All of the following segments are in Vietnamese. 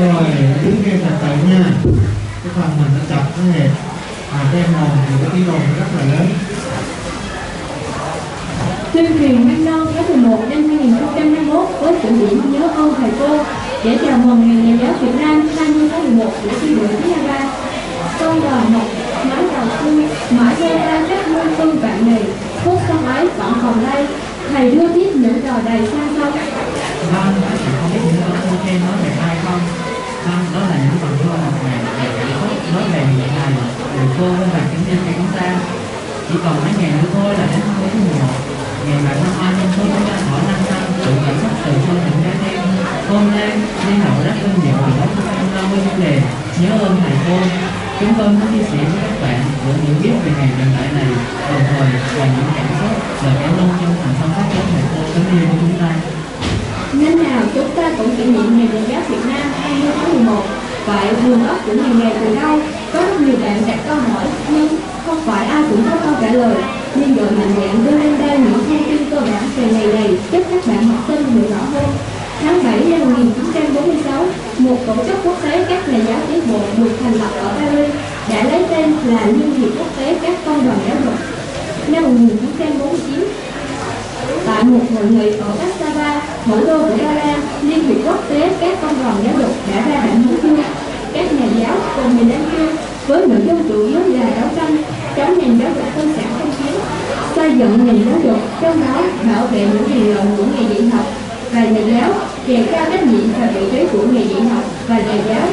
rồi, đứng game thật tự nha. Cái phần mình nó chặt nó hẹp mà cái em hồn thì cái tiếng ồn rất là lớn. Tuyên truyền năm non tháng 11 năm 2021 với chủ điểm nhớ ơn thầy cô, để chào mừng Ngày Nhà giáo Việt Nam 20 tháng 11 của chi bộ thứ 23. Công đoàn một mái đầu xuôi, mãi ra ra các muôn tư bạn này phút sông ấy vẫn còn đây, thầy đưa tiếp những trò đầy xa chỉ còn mấy ngày nữa thôi là đến tháng thứ 11 ngày mà năm anh nhân tôi đã thọ năm năm tự cảm xúc từ thân những trái tim hôm nay đi hậu rất vinh dự vì đó chúng em với vấn đề. Nhớ ơn thầy cô. Chúng tôi muốn chia sẻ với các bạn những hiểu biết về ngày trọng đại này, đồng thời là những cảm xúc và cảm ơn chân thành sâu sắc đến thầy cô kính yêu của chúng ta. Năm nào chúng ta cũng kỷ niệm Ngày Nhà giáo Việt Nam 20 tháng 11 Vậy nguồn gốc của ngày này từ đâu? Có rất nhiều bạn đặt câu hỏi, nhưng không phải ai cũng có câu trả lời Nên đội mạnh dạng đưa lên đây những thông tin cơ bản về ngày này giúp các bạn học sinh hiểu rõ hơn Tháng 7 năm 1946, một tổ chức quốc tế các nhà giáo tiến bộ được thành lập ở Paris đã lấy tên là Liên hiệp quốc tế các công đoàn giáo dục. Năm 1949, tại một hội nghị ở Ottawa, thủ đô của Ba Lan, Liên hiệp quốc tế các công đoàn giáo dục đã ra bản hiến chương các nhà giáo cùng 15 chương với nội dung chủ yếu là đấu tranh chống nền giáo dục tư sản phong kiến, xây dựng nền giáo dục, trong đó bảo vệ những quyền lợi của người dạy học và nhà giáo, đề cao trách nhiệm và vị trí của người dạy học và nhà giáo.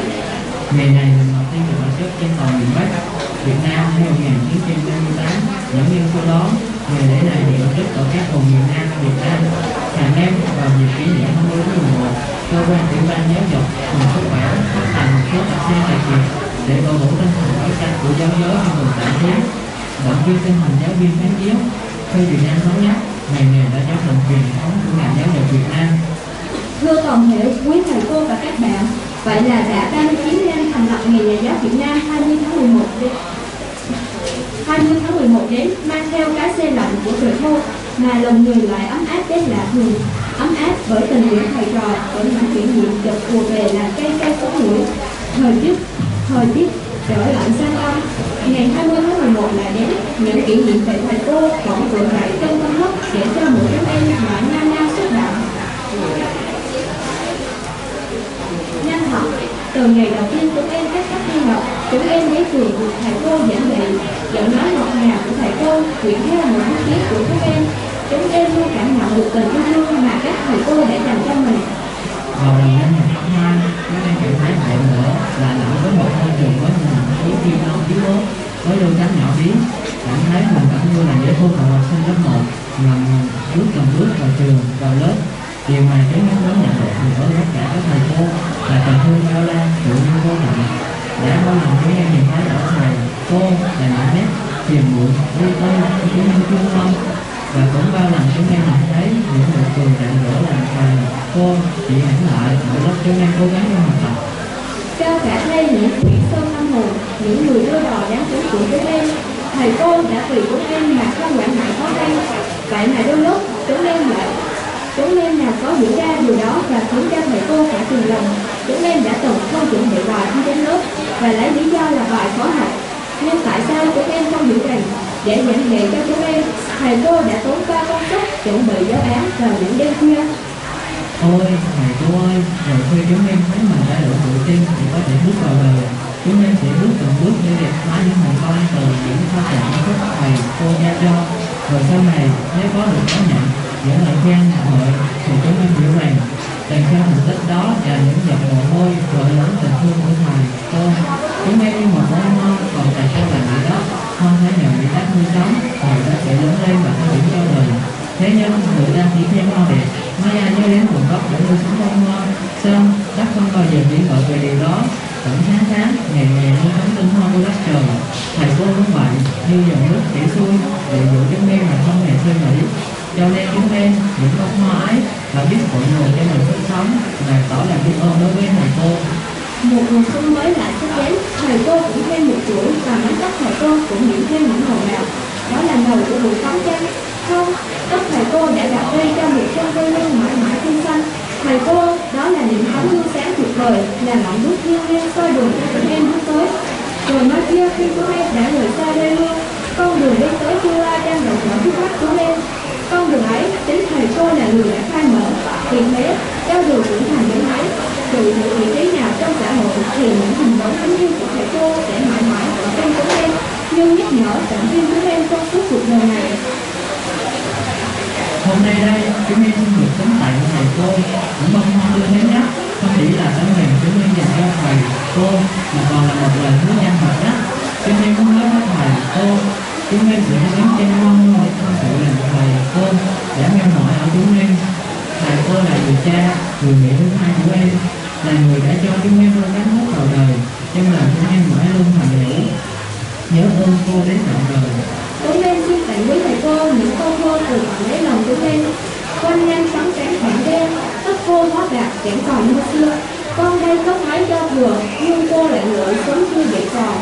Ngày này lần đầu tiên được tổ chức trên toàn miền Bắc Việt Nam năm 1958. Những nghiên sau đó, ngày lễ này được tổ chức ở các vùng miền Nam Việt Nam. Hàng năm vào dịp kỷ niệm 20 tháng 11, cơ quan tiểu ban giáo dục cùng xuất bản phát hành một số tập san đặc biệt để bảo hộ tinh thần đấu tranh của giáo giới trong vùng tạm giáo động viên tinh thần giáo viên phán chiếu. Khi Việt Nam thống nhất, ngày này đã giáo dục truyền thống của ngành giáo dục Việt Nam. Thưa toàn thể quý thầy cô và các bạn, vậy là đã 39 năm thành lập Ngày Nhà giáo Việt Nam 20 tháng 11 đến 20 tháng 11 đến mang theo cái xe lạnh của trời thu mà lòng người lại ấm áp đến lạ thường ấm áp bởi tình nghĩa thầy trò bởi những kỷ niệm chợt ùa về là cây cây sống mũi thời trước thời tiết trở lạnh sang đông ngày 20 tháng 11 là đến những kỷ niệm về thầy cô vẫn vượng dậy trong tâm thức để cho mỗi các em và nao nao xuất đạo Năm học, từ ngày đầu tiên chúng em các cấp đi học, chúng em đến trường được thầy cô giảng dạy, giọng nói ngọt ngào của thầy cô quyện theo một bút viết của các em. Chúng em luôn cảm nhận được tình yêu thương mà các thầy cô đã dành cho mình và mình đang học cấp hai nó đang cảm thái một nữa. Là nằm với một môi trường với mình thiếu kim non thiếu bố với đôi cánh nhỏ bí cảm thấy mình cảm như là dễ thương cậu học sinh lớp một lần bước từng bước vào trường vào lớp. Điều mà khiến nhóm lớn nhận được từ tất cả các thầy cô là tình thương bao la, tự nhiên vô tận. Đã bao lần chúng em nhìn thấy ở thầy cô là những nét phiền muộn vui tươi chúng em chuyên tâm và cũng bao lần chúng em học thấy những nụ cười rạng rỡ làm thầy cô chị hãnh lại mỗi lúc chúng em cố gắng trong học tập cao cả đây những thủy sơn tâm hồn, những người đưa đò đáng kính của chúng em. Thầy cô đã vì chúng em mà không quản ngại khó khăn. Vậy mà đôi lúc chúng em lại Chúng em nào có diễn ra điều đó và khiến cho thầy cô phải từng lòng. Chúng em đã từng không chuẩn bị bài thi đến lớp và lấy lý do là bài khó học. Nhưng tại sao chúng em không hiểu rằng để giảng dạy cho chúng em, thầy cô đã tốn ba công sức chuẩn bị giáo án vào những đêm khuya. Ôi, thầy cô ơi, rồi khi chúng em thấy mình đã đủ tự tin thì có thể bước vào đời. Chúng em sẽ bước từng bước để đẹp hóa những thành công từ những pha trận của thầy cô giao cho. Rồi sau này, nếu có được đón nhận những lời khen hội thì chúng em hiểu rằng đằng sau thành tích đó là những giọt mồ hôi gợi lớn tình thương của thầy cô. Chúng em như nhưng người ta chỉ thêm hoa đẹp, mai ai nhớ đến nguồn gốc để đưa sống bông hoa, xong đất không bao giờ nghĩ ngợi về điều đó. Tận tháng tháng, ngày ngày nuôi sống tinh hoa của đất trời. Thầy cô cũng vậy, như dòng nước chảy xuôi, để dụ chúng em mà không hề suy nghĩ. Cho nên chúng em, những bông hoa ấy, và biết cội nguồn cho mình sức sống, và tỏ lòng biết ơn đối với thầy cô. Một mùa xuân mới lại sắp đến, thầy cô cũng thêm một tuổi và mái tóc thầy cô cũng nhiễm thêm những màu nào. Đó là màu của buổi phóng trăng. Không, tóc cô đã đặt đây cho một xuân quê hương mãi mãi xinh xanh. Thầy cô, đó là những tấm gương sáng tuyệt vời, là ngọn đuốc thiêng liêng soi đường cho chúng em bước tới. Rồi mai kia khi chúng em đã rời xa quê hương, con đường đi tới tương lai đang rộng mở trước mắt chúng em. Con đường ấy, chính thầy cô là người đã khai mở. Vì thế, cho dù trưởng thành đến mấy, dù ở vị trí nào trong xã hội thì những hình bóng kính yêu của thầy cô sẽ mãi mãi ở trong chúng em, nhưng nhắc nhở động viên chúng em trong suốt cuộc đời này đây đây, chúng em xin được tấm tại của thầy cô cũng bông hoa tươi thế nhất không chỉ là tấm lòng chúng em dành cho thầy cô mà còn là một lời hứa nhân vật đó. Chúng em muốn nói với thầy cô, chúng em sẽ đến trên mong để không sự làm thầy cô giảm em mỏi ở chúng em. Thầy cô là người cha, người mẹ thứ hai của em, là người đã cho chúng em luôn gắn hết vào đời, nhưng lòng chúng em mãi luôn hoàn hiểu nhớ ơn cô đến tận đời. Chúng em xin tặng quý thầy cô những câu thơ từ tận vẫn còn như xưa con đây có thái cho thừa nhưng cô lại ngủ sớm chưa dậy còn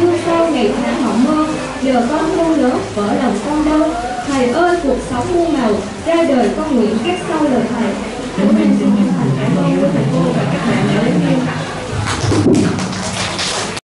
như sau ngày tháng mộng mơ giờ con không lớn vỡ lòng con đâu thầy ơi cuộc sống muôn màu ra đời con nguyện khắc sau lời thầy chúng em xin thành cảm ơn quý thầy cô và các bạn đã lắng nghe